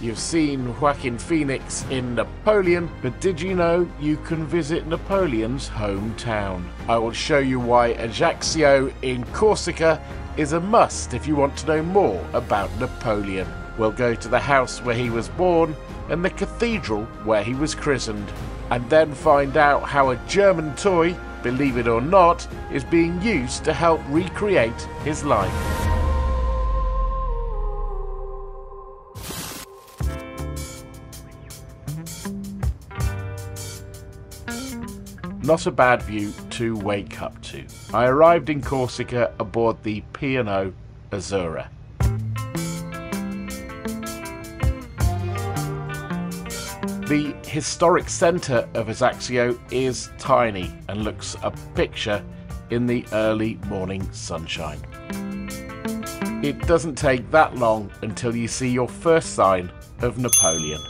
You've seen Joaquin Phoenix in Napoleon, but did you know you can visit Napoleon's hometown? I will show you why Ajaccio in Corsica is a must if you want to know more about Napoleon. We'll go to the house where he was born and the cathedral where he was christened, and then find out how a German toy, believe it or not, is being used to help recreate his life. Not a bad view to wake up to. I arrived in Corsica aboard the P&O Azura. The historic centre of Ajaccio is tiny and looks a picture in the early morning sunshine. It doesn't take that long until you see your first sign of Napoleon.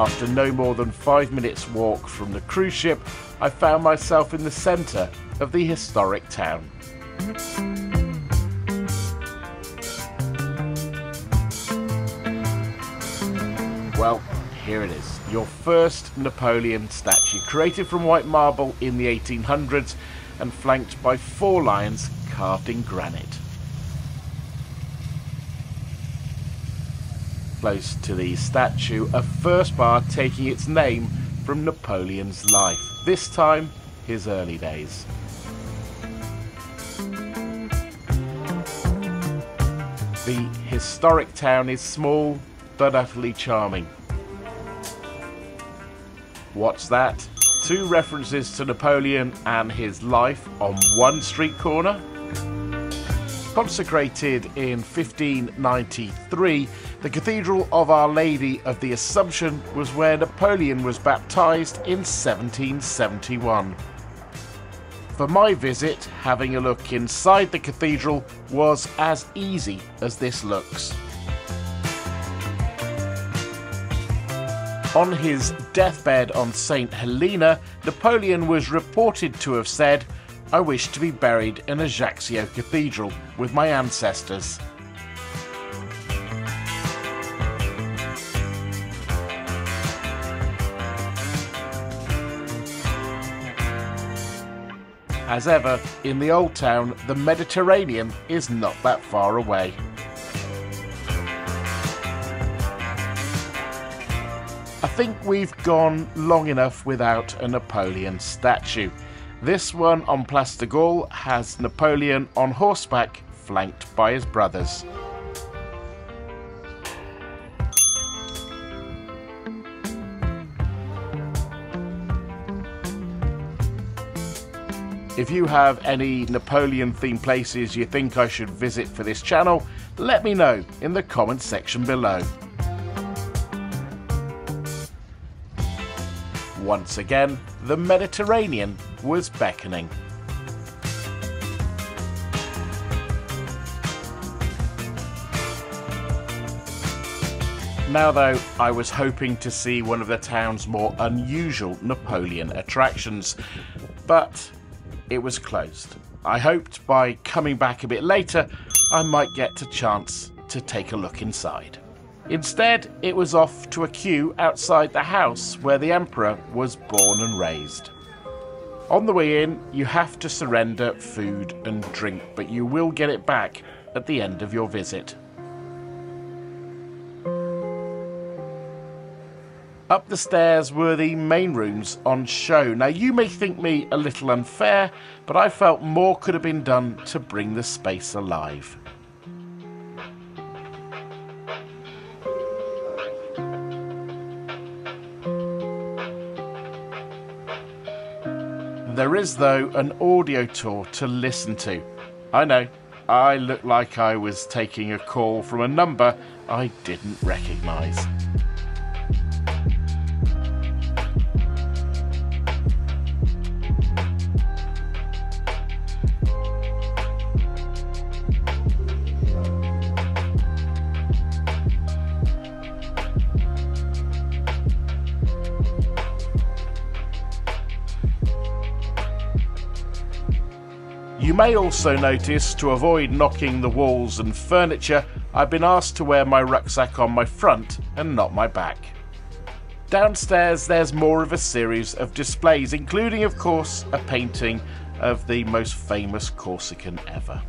After no more than five minutes' walk from the cruise ship, I found myself in the centre of the historic town. Well, here it is. Your first Napoleon statue, created from white marble in the 1800s and flanked by four lions carved in granite. Close to the statue, a first bar taking its name from Napoleon's life, this time his early days. The historic town is small but utterly charming. What's that? Two references to Napoleon and his life on one street corner? Consecrated in 1593, the Cathedral of Our Lady of the Assumption was where Napoleon was baptized in 1771. For my visit, having a look inside the cathedral was as easy as this looks. On his deathbed on St. Helena, Napoleon was reported to have said, I wish to be buried in Ajaccio Cathedral with my ancestors. As ever, in the old town, the Mediterranean is not that far away. I think we've gone long enough without a Napoleon statue. This one on Place de Gaulle has Napoleon on horseback, flanked by his brothers. If you have any Napoleon themed places you think I should visit for this channel, let me know in the comments section below. Once again, the Mediterranean was beckoning. Now, though, I was hoping to see one of the town's more unusual Napoleon attractions, but it was closed. I hoped by coming back a bit later, I might get a chance to take a look inside. Instead, it was off to a queue outside the house where the Emperor was born and raised. On the way in, you have to surrender food and drink, but you will get it back at the end of your visit. Up the stairs were the main rooms on show. Now, you may think me a little unfair, but I felt more could have been done to bring the space alive. There is, though, an audio tour to listen to. I know, I look like I was taking a call from a number I didn't recognise. You may also notice, to avoid knocking the walls and furniture, I've been asked to wear my rucksack on my front and not my back. Downstairs there's more of a series of displays, including of course a painting of the most famous Corsican ever.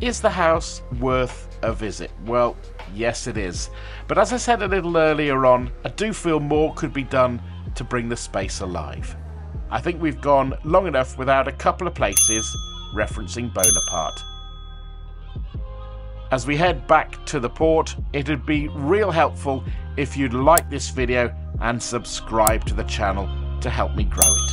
Is the house worth a visit? Well, yes it is. But as I said a little earlier on, I do feel more could be done to bring the space alive. I think we've gone long enough without a couple of places referencing Bonaparte. As we head back to the port, it'd be real helpful if you'd like this video and subscribe to the channel to help me grow it.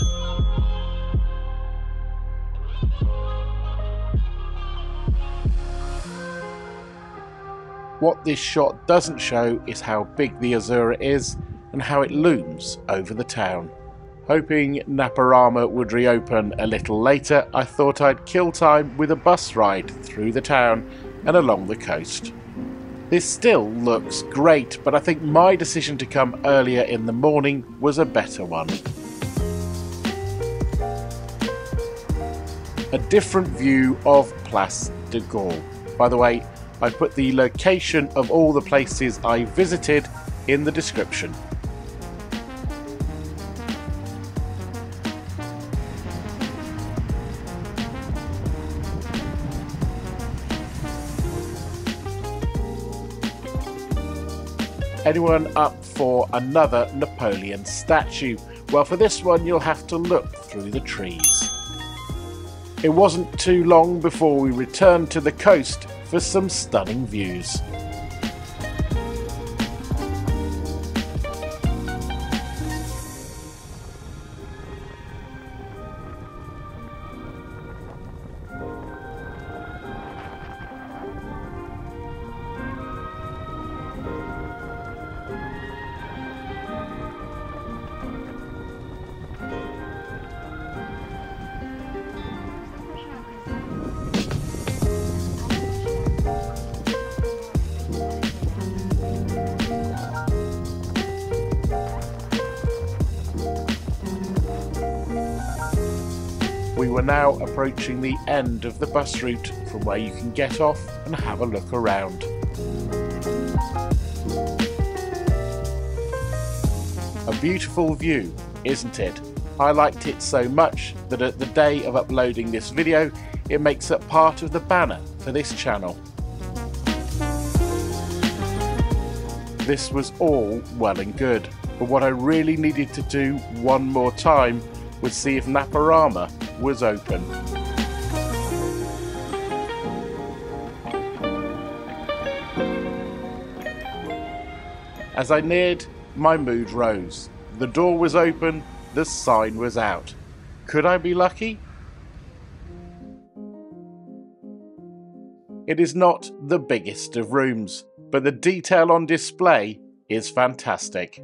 What this shot doesn't show is how big the Azura is and how it looms over the town. Hoping NapoRama would reopen a little later, I thought I'd kill time with a bus ride through the town and along the coast. This still looks great, but I think my decision to come earlier in the morning was a better one. A different view of Place de Gaulle. By the way, I put the location of all the places I visited in the description. Anyone up for another Napoleon statue? Well, for this one, you'll have to look through the trees. It wasn't too long before we returned to the coast for some stunning views. Were now approaching the end of the bus route from where you can get off and have a look around. A beautiful view, isn't it? I liked it so much that at the day of uploading this video, it makes up part of the banner for this channel. This was all well and good, but what I really needed to do one more time was see if NapoRama was open. As I neared, my mood rose. The door was open, the sign was out. Could I be lucky? It is not the biggest of rooms, but the detail on display is fantastic.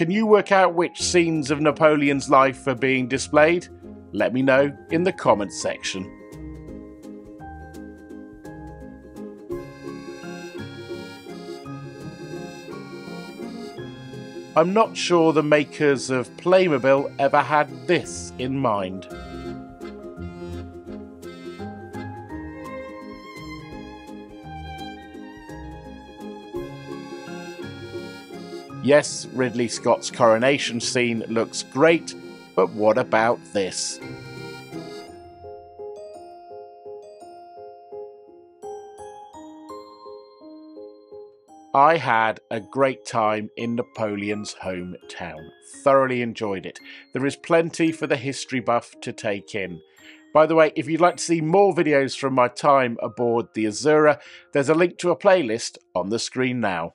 Can you work out which scenes of Napoleon's life are being displayed? Let me know in the comments section. I'm not sure the makers of Playmobil ever had this in mind. Yes, Ridley Scott's coronation scene looks great, but what about this? I had a great time in Napoleon's hometown. Thoroughly enjoyed it. There is plenty for the history buff to take in. By the way, if you'd like to see more videos from my time aboard the Azura, there's a link to a playlist on the screen now.